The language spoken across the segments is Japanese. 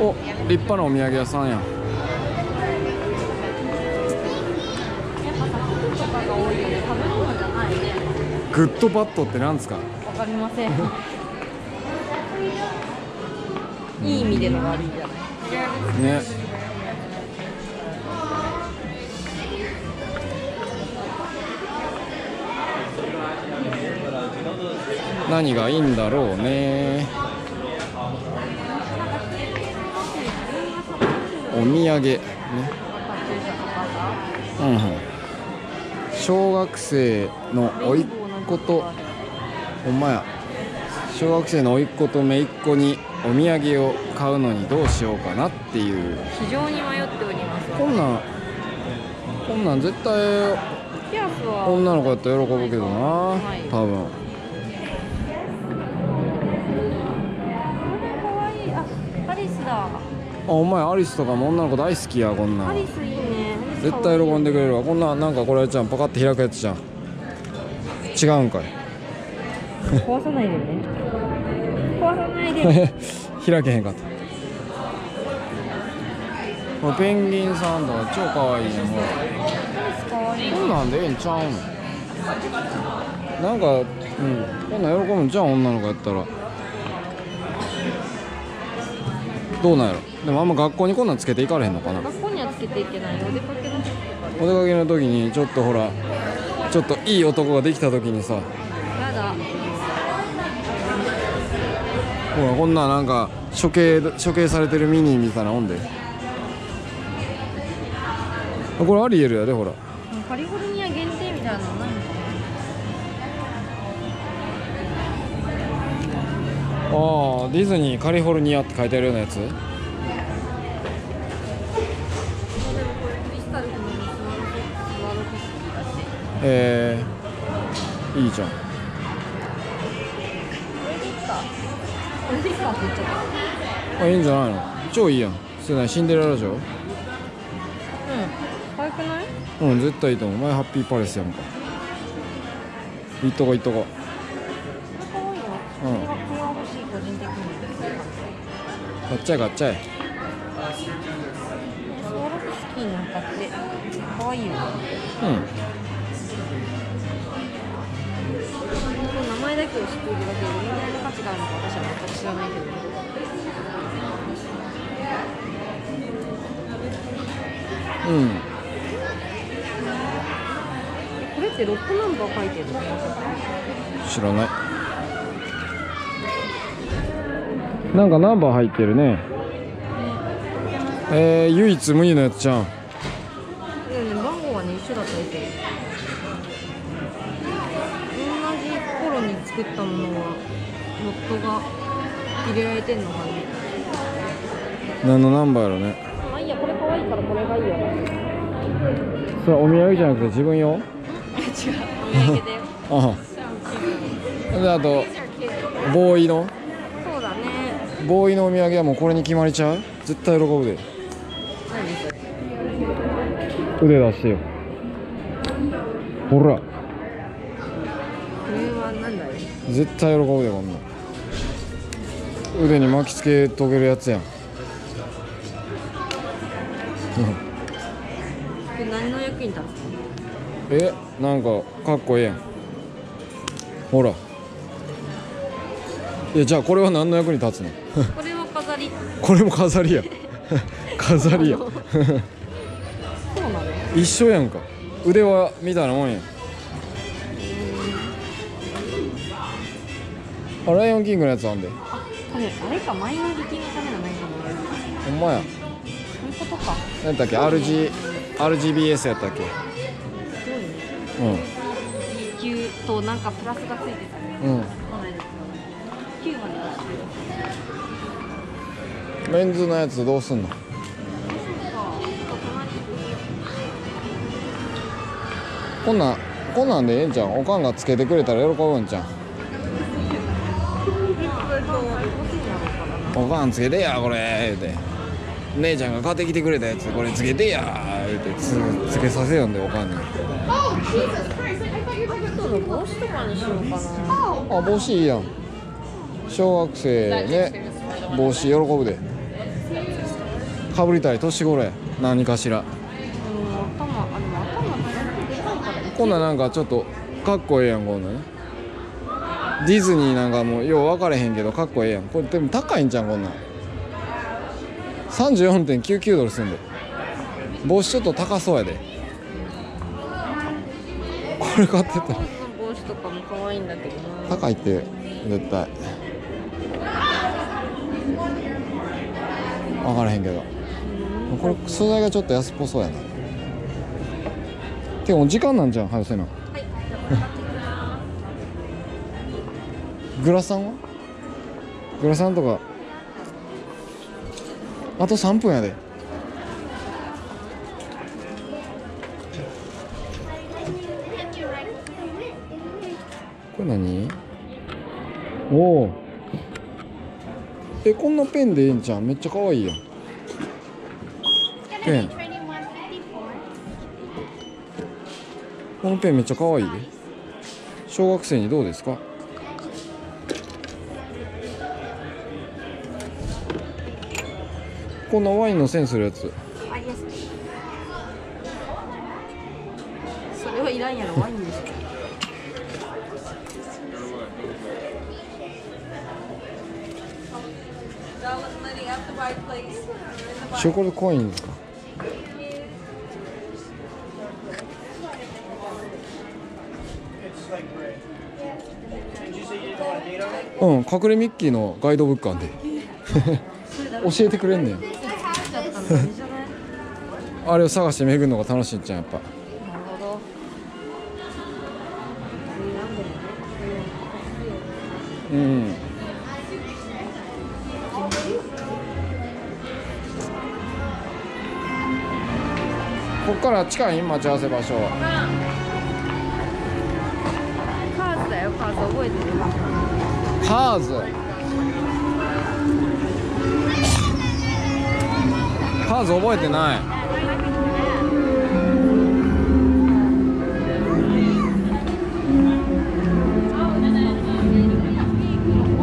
お。立派なお土産屋さんやグッドバットってなんですか？わかりません。いい意味での悪いじゃない？ね。何がいいんだろうね土産ね。うんうん。小学生の甥っ子とほんまや小学生の甥っ子と姪っ子にお土産を買うのにどうしようかなっていう。非常に迷っております。こんなんこんなん絶対女の子やったら喜ぶけどな。はい。多分お前アリスとかも女の子大好きやこんなん。アリスいいね。絶対喜んでくれるわ。こんなんなんかこれちゃんパカッて開くやつじゃん。違うんかい。壊さないでね。壊さないで。開けへんかった。これペンギンさんとか超かわいいねほら。こんなんでええんちゃうの？なんかうん。こんなん喜ぶんちゃう？女の子やったらどうなんやろ？でもあんま学校にこんなんつけていかれへんのかな？学校にはつけていけないお出かけの時。お出かけの時にちょっとほらちょっといい男ができた時にさ。やだ。ほらこんななんか処刑処刑されてるミニーみたいなもんで。これアリエルやでほら。カリフォルニア限定みたいなのないああディズニーカリフォルニアって書いてあるようなやつ？えー、いいじゃん。あいいんじゃないの？超いいやん。それ何シンデレラ城？うん。可愛くない？うん絶対いいと思う。前ハッピーパレスやんか。いっとこいっとこうん。買っちゃえ買っちゃえスワロなんかって可愛いようん。名前だけを知っているだけでどれぐらいの価値があるのか私は全く知らないけどうんこれってロックナンバー書いてるの知らないなんかナンバー入ってるね。えー、唯一無二のやつじゃん番号はね一緒だったりする同じ頃に作ったものはロットが入れられてんのかね。何のナンバーやろね。まあいいやこれ可愛いからこれがいいよ。それお土産じゃなくて自分用？違うお土産だよ。ああ。であとボーイの？ボーイのお土産はもうこれに決まりちゃう？絶対喜ぶで。腕出してよ。ほら。これは何だい？絶対喜ぶでこんなん。腕に巻きつけとけるやつやん。何の役に立つの？えなんかかっこええやん。ほらいやじゃあこれは何の役に立つの？これは飾り。これも飾りや。飾りや。そうなの？一緒やんか。腕輪みたいなもんや。んあライオンキングのやつあんで。あ多分あれかマイノリティのための何かもほんまや。そういうことか。何だっけ？RG RGBS やったっけ？すごいね。うん。級となんかプラスがついてたね。うん。9まで出してるメンズのやつどうすんの？こんなんこんなんでええんちゃんおかんがつけてくれたら喜ぶんちゃんおかんつけてやこれ言うて。姉ちゃんが買ってきてくれたやつこれつけてや言うてつつけさせよんでおかんに。人の帽子とかにしようかなあ帽子いいやん小学生ね帽子喜ぶで。かぶりたい年頃や。何かしら。こんなんなんかちょっとかっこええやんこんなんねディズニーなんかもうよう分かれへんけどかっこええやん。これでも高いんじゃんこんなん。34.99ドルすんで。帽子ちょっと高そうやで。これ買ってた帽子とかも可愛いんだけどな。高いって絶対分からへんけど。これ素材がちょっと安っぽそうやな。てかもう時間なんじゃん早せなグラサンは？グラサンとか。あと3分やで。これ何？おお。えこんなペンでええんちゃんめっちゃ可愛いやん。Trading 154. このペンめっちゃ可愛いで。小学生にどうですか？こんなワインのセンするやつ。それはいらんやろワインでしょチョコレートコインですか？うん隠れミッキーのガイドブックあんで。教えてくれんねん。あれを探して巡るのが楽しいんじゃんやっぱ。うん。から近い待ち合わせ場所。カーズだよカーズ覚えてる？カーズ。カーズ覚えてない。こ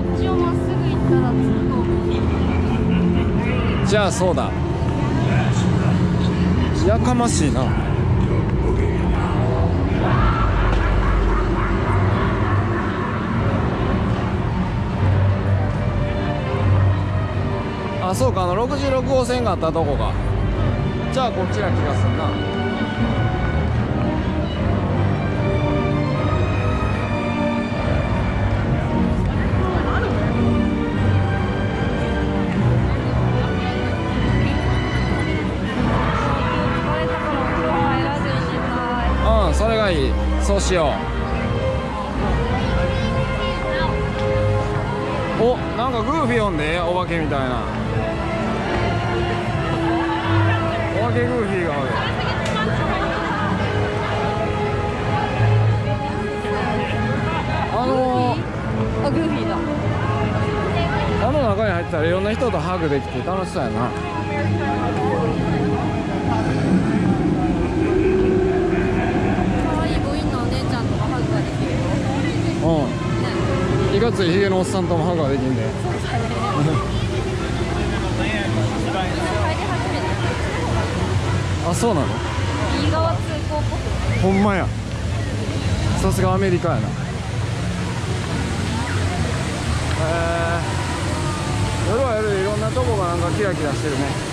っちをまっすぐ行ったらずっじゃあそうだやかましいな。あそうかあの66号線があったとこか。じゃあこっちな気がするな。しよう。おなんかグーフィー読んでお化けみたいな。お化けグーフィーがおる。あのあグーフィーだ。あの中に入ったらいろんな人とハグできて楽しそうやな可愛いボインのお姉ちゃんとかハグができるようん。いかついヒゲのおっさんともハグができんで。帰り始めあそうなの？た右側通行っぽく。ほんまや。さすがアメリカやな。へえ夜は夜でいろんなとこがなんかキラキラしてるね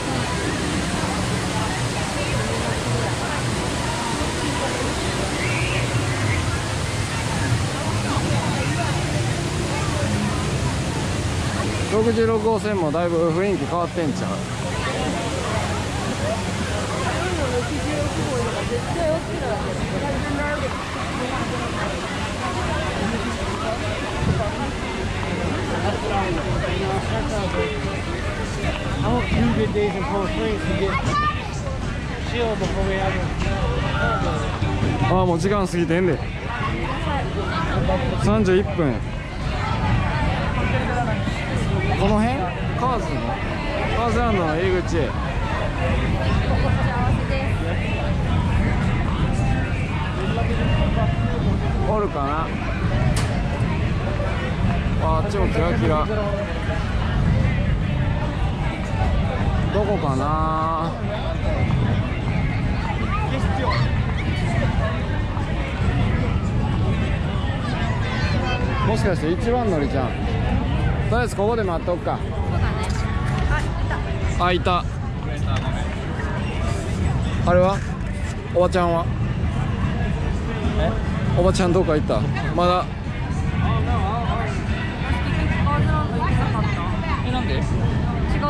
66号線もだいぶ雰囲気変わってんちゃうああもう時間過ぎてんで31分この辺？カーズの？カーズランドの入り口。おるかな？あっちもキラキラ。どここかな？もしかして一番乗りじゃんとりあえずここで待っとくか。ね。あいた。あいた。あれは？おばちゃんは？おばちゃんどこか行った？まだ？なかったえなんで？違う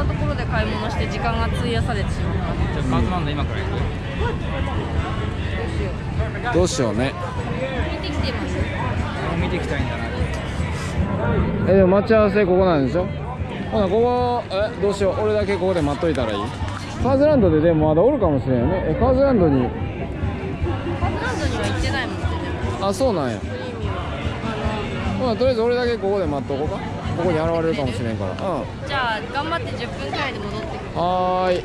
ところで買い物して時間が費やされてしまった。じゃあカーズランド今から行く。どうしようね。見てきてます。見ていきたいんだなえでも待ち合わせここなんでしょ？ほなここえどうしよう。俺だけここで待っといたらいい？カーズランドででもまだおるかもしれんよね。えカーズランドに。カーズランドには行ってないもんねあそうなんや。ほなとりあえず俺だけここで待っとこうか。ここに現れるかもしれんから。うん。じゃあ頑張って10分くらいで戻ってくる。はーい